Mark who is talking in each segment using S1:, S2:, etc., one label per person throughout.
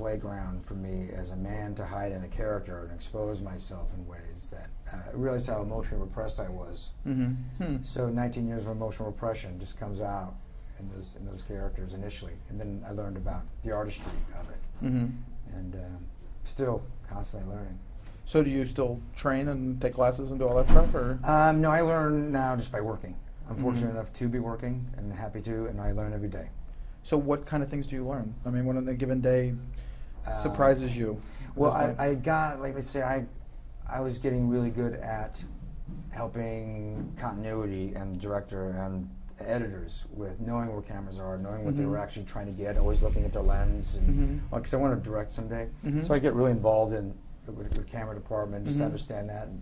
S1: playground for me as a man to hide in a character and expose myself in ways that uh, I realized how emotionally repressed I was.
S2: Mm-hmm. Hmm.
S1: So 19 years of emotional repression just comes out in those in those characters initially, and then I learned about the artistry of it,
S2: Mm-hmm.
S1: and um, still constantly learning.
S2: So do you still train and take classes and do all that stuff, or?
S1: Um, no, I learn now just by working. I'm fortunate
S2: Mhm.
S1: enough to be working and happy to, and I learn every day.
S2: So what kind of things do you learn? I mean, what on a given day surprises you?
S1: Well, I. I got like let's say I, I was getting really good at helping continuity and director and editors with knowing where cameras are, knowing what they were actually trying to get, always looking at their lens, and
S2: Mhm.
S1: because I want to direct someday,
S2: Mhm.
S1: so I get really involved in with the camera department just to understand that. And,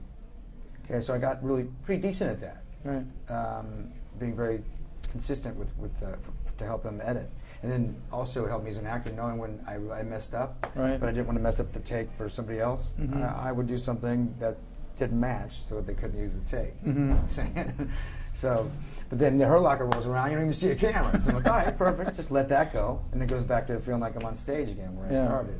S1: okay, so I got really pretty decent at that
S2: right.
S1: um, being very consistent with, with uh, f- to help them edit. And then also helped me as an actor knowing when I, I messed up,
S2: Right.
S1: but I didn't want to mess up the take for somebody else.
S2: Mhm.
S1: I, I would do something that didn't match so they couldn't use the take.
S2: Mhm.
S1: so, but then the Hurt Locker rolls around, you don't even see a camera. So I'm like, all right, perfect, just let that go. And it goes back to feeling like I'm on stage again where
S2: Yeah.
S1: I started.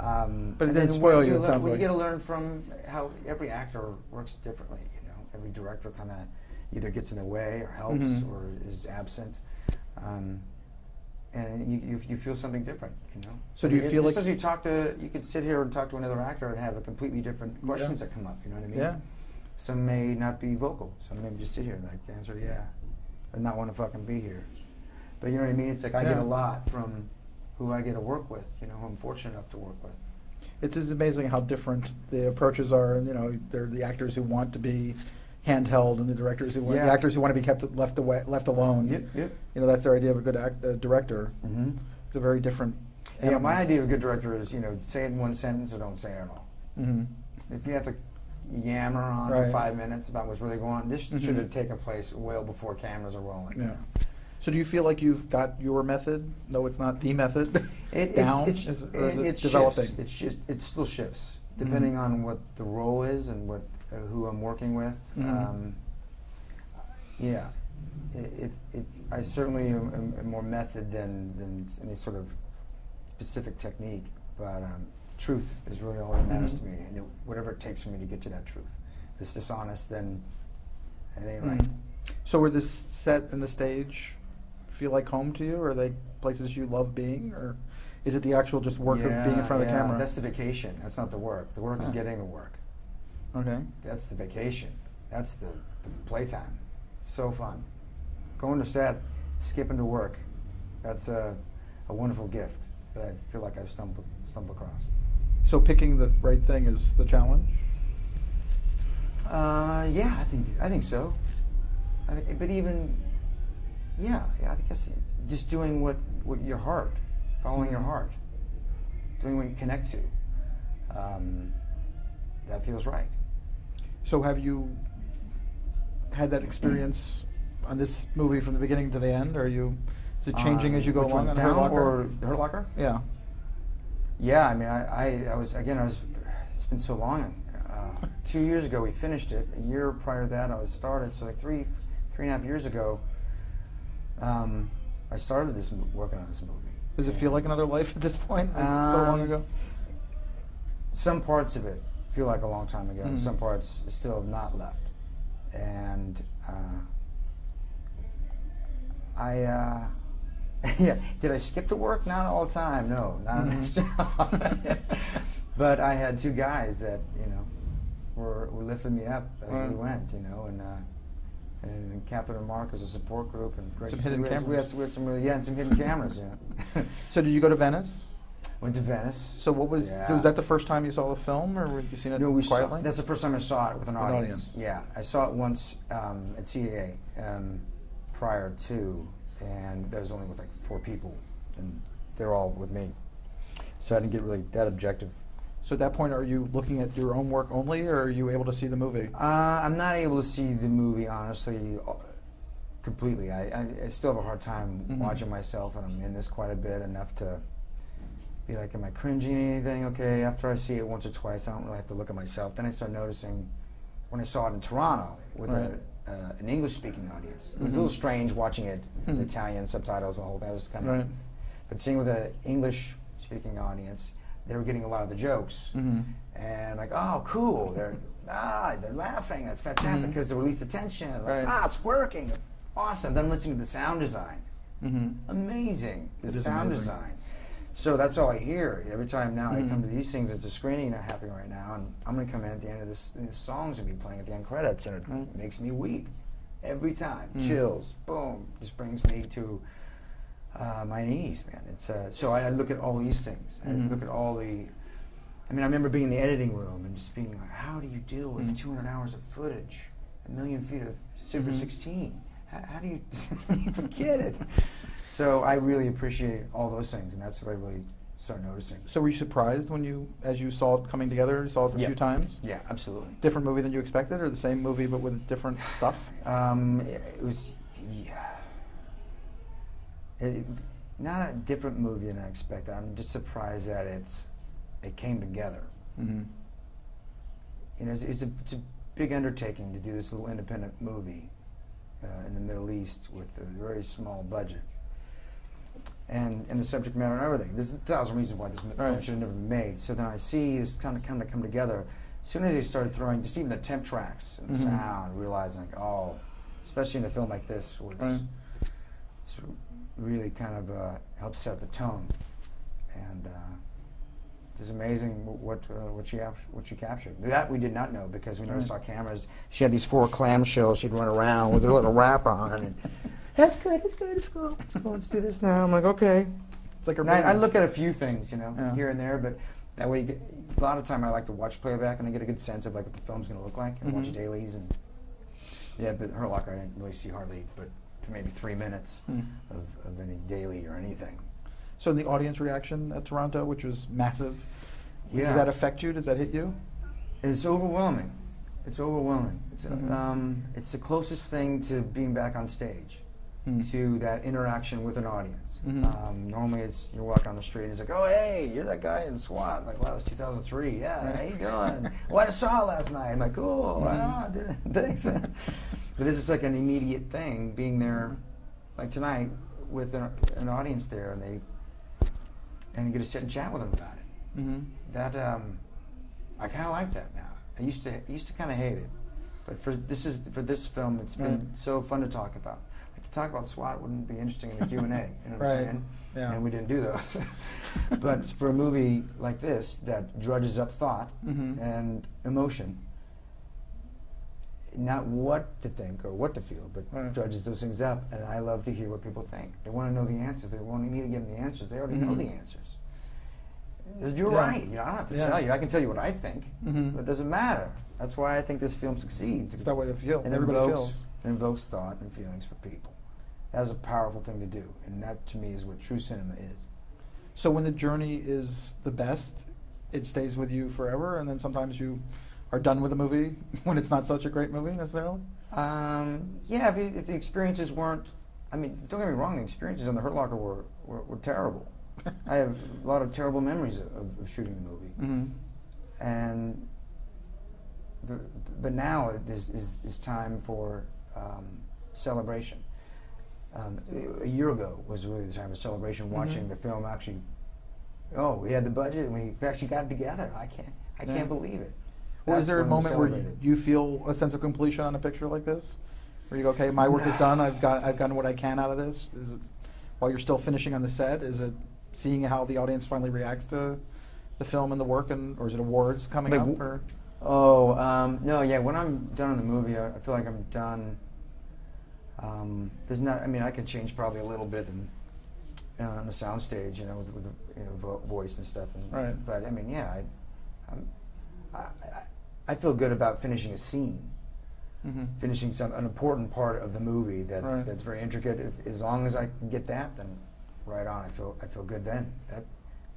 S1: Um,
S2: But it didn't spoil
S1: what
S2: you, it sounds like.
S1: You get to learn from how every actor works differently. You know, every director kind of either gets in the way or helps
S2: Mhm.
S1: or is absent. Um, and you, you, you feel something different, you know.
S2: So do you
S1: It-
S2: feel like-
S1: as you talk to, you could sit here and talk to another actor and have a completely different questions
S2: Yeah.
S1: that come up. You know what I mean?
S2: Yeah.
S1: Some may not be vocal. Some may just sit here and like answer yeah, and not want to fucking be here. But you know what I mean? It's like I get a lot from who I get to work with. You know, who I'm fortunate enough to work with.
S2: It's just amazing how different the approaches are, and you know, they're the actors who want to be handheld, and the directors who want, the actors who want to be kept left away, left alone.
S1: Yep, yep.
S2: You know, that's their idea of a good act, uh, director.
S1: Mm-hmm.
S2: It's a very different.
S1: Yeah, my idea of a good director is you know say it in one sentence or don't say it at all.
S2: hmm
S1: If you have to yammer on
S2: Right.
S1: for five minutes about what's really going on, this
S2: Mhm.
S1: should have taken place well before cameras are rolling.
S2: Yeah. So do you feel like you've got your method? No, it's not the method.
S1: It,
S2: down,
S1: it's,
S2: is,
S1: it's,
S2: or is
S1: it,
S2: it,
S1: it
S2: developing?
S1: Shifts. It, shi- it still shifts depending
S2: Mhm.
S1: on what the role is and what who I'm working with.
S2: Mhm.
S1: Um, yeah, it, it, it I certainly am, am, more method than than any sort of specific technique, but um, truth is really all that matters
S2: Mhm.
S1: to me, and it, whatever it takes for me to get to that truth. If it's dishonest, then it ain't
S2: Mhm.
S1: right.
S2: So were this set and the stage feel like home to you? Or are they places you love being? Or is it the actual just work of being in front of the camera?
S1: That's the vacation. That's not the work. The work
S2: Huh.
S1: is getting the work.
S2: Okay.
S1: That's the vacation. That's the, playtime. So fun. Going to set, skipping to work. That's a, a wonderful gift that I feel like I've stumbled stumbled across.
S2: So picking the right thing is the challenge?
S1: Uh, yeah, I think I think so. I think, but even, yeah, yeah, I guess just doing what, what your heart, following your heart, doing what you connect to. Um, that feels right.
S2: So have you had that experience on this movie from the beginning to the end? Or are you is it changing
S1: Uh,
S2: as you go along
S1: one,
S2: Hurt
S1: Down
S2: Locker?
S1: or Hurt Locker?
S2: yeah.
S1: Yeah, I mean, I, I, I was again. I was. It's been so long. Uh, two years ago, we finished it. A year prior to that, I was started. So like three, three and a half years ago, um, I started this working on this movie.
S2: Does it feel like another life at this point? like so long
S1: Um,
S2: ago?
S1: Some parts of it feel like a long time ago.
S2: Mhm.
S1: Some parts still have not left, and uh, I. Uh, yeah. Did I skip to work? Not all the time. No, not on this job. but I had two guys that you know were, were lifting me up as
S2: Right.
S1: we went. You know, and uh, and Captain and Mark as a support group and
S2: Some hidden
S1: we had, We
S2: cameras.
S1: had, we had some really yeah, and some hidden cameras. Yeah.
S2: So did you go to Venice?
S1: Went to Venice.
S2: So what was? So was that the first time you saw the film, or had you seen it
S1: No, we
S2: quietly?
S1: saw. That's the first time I saw it with an
S2: With
S1: audience.
S2: audience.
S1: Yeah, I saw it once um, at CAA um, prior to, and there was only with like four people, and they're all with me. So I didn't get really that objective.
S2: so at that point, are you looking at your own work only, or are you able to see the movie?
S1: Uh, I'm not able to see the movie honestly uh, completely. I, I, I still have a hard time
S2: Mhm.
S1: watching myself, and I'm in this quite a bit enough to be like, am I cringing anything? Okay, after I see it once or twice, I don't really have to look at myself. Then I start noticing when I saw it in Toronto with
S2: Right.
S1: a, uh, an English-speaking audience. It was a little strange watching it,
S2: Hmm.
S1: the Italian subtitles, the whole that was kind of.
S2: Right.
S1: But seeing with an English speaking audience, they were getting a lot of the jokes,
S2: Mm-hmm.
S1: and like, oh, cool, they're ah, they're laughing. That's fantastic because they released the tension. Like,
S2: Right.
S1: Ah, it's working. Awesome. Then listening to the sound design,
S2: Mm-hmm.
S1: amazing. The sound
S2: amazing.
S1: design. So that's all I hear every time now I come
S2: Mhm.
S1: to these things. It's a screening that's happening right now, and I'm going to come in at the end of this. These songs and be playing at the end credits, and it
S2: Right.
S1: makes me weep every time.
S2: Mm.
S1: Chills, boom, just brings me to uh, my knees, man. It's uh, so I, I look at all these things. I
S2: Mhm.
S1: look at all the. I mean, I remember being in the editing room and just being like, "How do you deal with
S2: Mm.
S1: 200 hours of footage, a million feet of Super
S2: Mhm.
S1: 16? How, how do you forget it?" So I really appreciate all those things, and that's what I really start noticing.
S2: So were you surprised when you, as you saw it coming together, you saw it a
S1: Yeah.
S2: few times?
S1: Yeah, absolutely.
S2: Different movie than you expected, or the same movie but with different stuff?
S1: Um, it, it was, yeah. It, not a different movie than I expected. I'm just surprised that it's it came together.
S2: Mm-hmm.
S1: You know, it's, it's, a, it's a big undertaking to do this little independent movie uh, in the Middle East with a very small budget. And, and the subject matter and everything. There's a thousand reasons why this
S2: Right.
S1: should have never been made. So then I see this kind of kind of come together. As soon as they started throwing just even the temp tracks and
S2: Mhm.
S1: sound, realizing, oh, especially in a film like this, it's,
S2: Right.
S1: it's really kind of uh, helps set the tone. And uh, it's amazing what uh, what she what she captured. That we did not know because we never
S2: Right.
S1: saw cameras. She had these four clamshells. She'd run around with her little wrap on, and that's good. It's good. It's cool. Let's. Let's do this now. I'm like, okay.
S2: It's like a
S1: I, I look at a few things, you know,
S2: Yeah.
S1: here and there, but that way, you get, a lot of time I like to watch playback and I get a good sense of like what the film's going to look like and watch
S2: Mhm.
S1: dailies and yeah. But Hurt Locker, I didn't really see hardly, but for maybe three minutes
S2: Hmm.
S1: of, of any daily or anything.
S2: So in the audience reaction at Toronto, which was massive,
S1: Yeah.
S2: does that affect you? Does that hit you?
S1: It's overwhelming. It's overwhelming. It's,
S2: Mhm.
S1: um, it's the closest thing to being back on stage,
S2: Hmm.
S1: to that interaction with an audience.
S2: Mhm.
S1: Um, normally, it's you walk on the street and it's like, oh hey, you're that guy in SWAT. Like, well, that was 2003. Yeah,
S2: Right.
S1: how you doing? well, I saw last night. I'm like, cool.
S2: Mhm.
S1: Ah, did- thanks. but this is like an immediate thing, being there, like tonight, with an, an audience there, and they and you get to sit and chat with them about it
S2: Mm-hmm.
S1: that um, I kind of like that now. I used to I used to kind of hate it, but for this is for this film, it's been so fun to talk about. To talk about SWAT wouldn't be interesting in the Q and A. You know what
S2: Right.
S1: I'm saying?
S2: Yeah.
S1: And we didn't do those. but for a movie like this that drudges up thought
S2: Mhm.
S1: and emotion, not what to think or what to feel, but
S2: Right.
S1: drudges those things up. And I love to hear what people think. They want to know the answers. They want me to give them the answers. They already know
S2: Mhm.
S1: the answers. You're
S2: Yeah.
S1: right. You know, I don't have to
S2: Yeah.
S1: tell you. I can tell you what I think,
S2: Mhm.
S1: but it doesn't matter. That's why I think this film succeeds.
S2: It's about what it feels.
S1: And
S2: Everybody
S1: invokes,
S2: feels.
S1: It invokes thought and feelings for people. That is a powerful thing to do, and that to me is what true cinema is.
S2: So when the journey is the best, it stays with you forever, and then sometimes you are done with a movie when it's not such a great movie necessarily.
S1: Um, yeah, if, if the experiences weren't, I mean, don't get me wrong, the experiences on the Hurt Locker were, were, were terrible. I have a lot of terrible memories of, of, of shooting the movie.
S2: Mm-hmm.
S1: and the, but now it is, is, is time for um, celebration. Um, a- year ago was really the time of celebration. Watching
S2: Mhm.
S1: the film actually, oh, we had the budget and we actually got it together. I can't, I
S2: Yeah.
S1: can't believe it.
S2: Well,
S1: That's
S2: is there a moment where you, you feel a sense of completion on a picture like this, where you go, "Okay, my work is done. I've got I've gotten what I can out of this." Is it while you're still finishing on the set? Is it seeing how the audience finally reacts to the film and the work, and or is it awards coming up? Or
S1: Oh no, no, yeah. When I'm done in the movie, I, I feel like I'm done. Um, there's not. I mean, I can change probably a little bit in, uh, on the soundstage, you know, with, with the, you know vo- voice and stuff. And,
S2: Right.
S1: But I mean, yeah, I, I'm, I, I, feel good about finishing a scene,
S2: Mhm.
S1: finishing some an important part of the movie that
S2: Right.
S1: that's very intricate. If, as long as I can get that, then right on. I feel I feel good then. That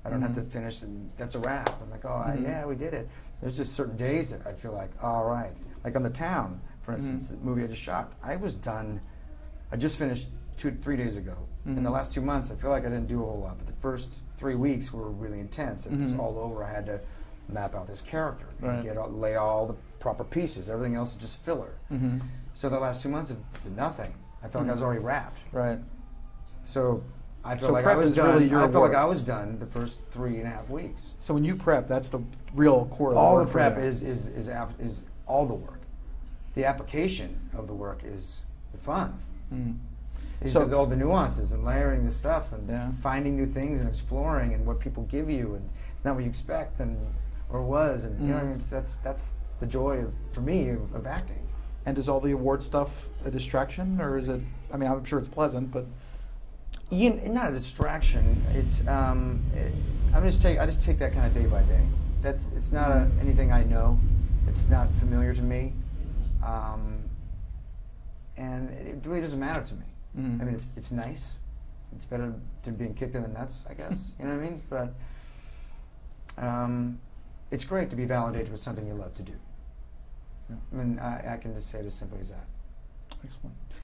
S1: I don't have to finish and that's a wrap. I'm like, oh I-
S2: Mhm.
S1: yeah, we did it. There's just certain days that I feel like, all right. Like on the town, for instance,
S2: Mhm.
S1: the movie I just shot. I was done. I just finished two three days ago. In the
S2: Mhm.
S1: last two months, I feel like I didn't do a whole lot. But the first three weeks were really intense. It was
S2: Mhm.
S1: all over. I had to map out this character and
S2: Right.
S1: get all, lay all the proper pieces. Everything else is just filler. So the last two months of nothing. I felt like I was already wrapped.
S2: Right.
S1: So I felt
S2: So
S1: like I was
S2: is
S1: done.
S2: really your
S1: I felt like. I was done the first three and a half weeks.
S2: So when you prep, that's the real core of the
S1: all the prep is is is, app, is all the work. The application of the work is the fun.
S2: Mm. So-
S1: the, all the nuances and layering the stuff and
S2: Yeah.
S1: finding new things and exploring and what people give you and it's not what you expect and or was and you know I
S2: Mhm.
S1: mean? It's, that's that's the joy of for me of, of acting.
S2: And is all the award stuff a distraction, or is it? I mean, I'm sure it's pleasant, but
S1: You, not a distraction. It's um, it, I'm just take I just take that kind of day by day. That's it's not a, anything I know. It's not familiar to me, um, and it really doesn't matter to me.
S2: Mhm.
S1: I mean, it's it's nice. It's better than being kicked in the nuts, I guess. you know what I mean? But um, it's great to be validated with something you love to do.
S2: Yeah.
S1: I mean, I, I can just say it as simply as that.
S2: excellent.